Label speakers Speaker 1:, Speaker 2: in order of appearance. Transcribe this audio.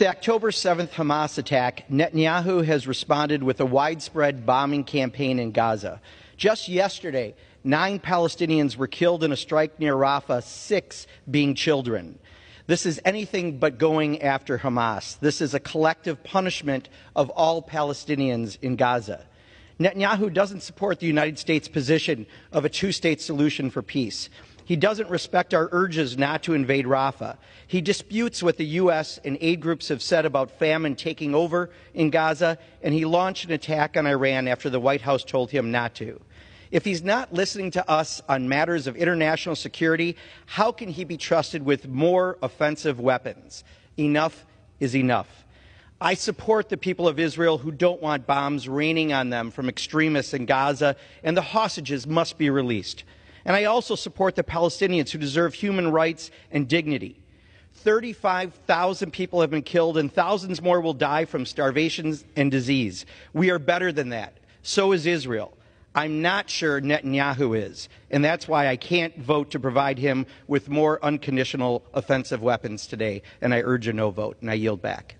Speaker 1: the October 7th Hamas attack, Netanyahu has responded with a widespread bombing campaign in Gaza. Just yesterday, nine Palestinians were killed in a strike near Rafah, six being children. This is anything but going after Hamas. This is a collective punishment of all Palestinians in Gaza. Netanyahu doesn't support the United States position of a two state solution for peace. He doesn't respect our urges not to invade Rafah. He disputes what the U.S. and aid groups have said about famine taking over in Gaza, and he launched an attack on Iran after the White House told him not to. If he's not listening to us on matters of international security, how can he be trusted with more offensive weapons? Enough is enough. I support the people of Israel who don't want bombs raining on them from extremists in Gaza, and the hostages must be released. And I also support the Palestinians who deserve human rights and dignity. 35,000 people have been killed, and thousands more will die from starvation and disease. We are better than that. So is Israel. I'm not sure Netanyahu is, and that's why I can't vote to provide him with more unconditional offensive weapons today, and I urge a no vote, and I yield back.